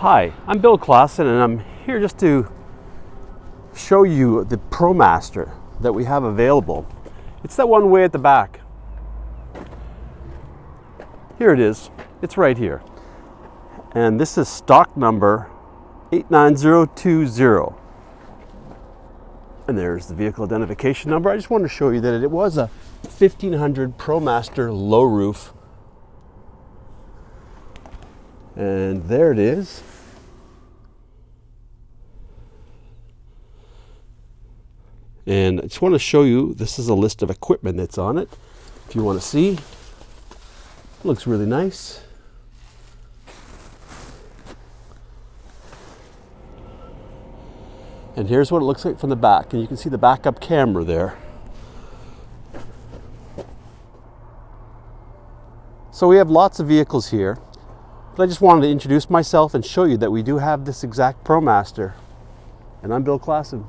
Hi, I'm Bill Klassen and I'm here just to show you the ProMaster that we have available. It's that one way at the back. Here it is. It's right here. And this is stock number 89020. And there's the vehicle identification number. I just wanted to show you that it was a 1500 ProMaster low roof. And there it is. And I just want to show you, this is a list of equipment that's on it. If you want to see, it looks really nice. And here's what it looks like from the back. And you can see the backup camera there. So we have lots of vehicles here. But I just wanted to introduce myself and show you that we do have this exact ProMaster. And I'm Bill Klassen.